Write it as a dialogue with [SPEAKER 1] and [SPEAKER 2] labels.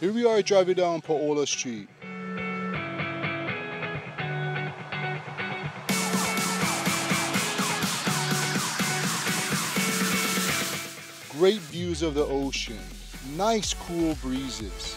[SPEAKER 1] Here we are driving down Paola Street. Great views of the ocean. Nice cool breezes.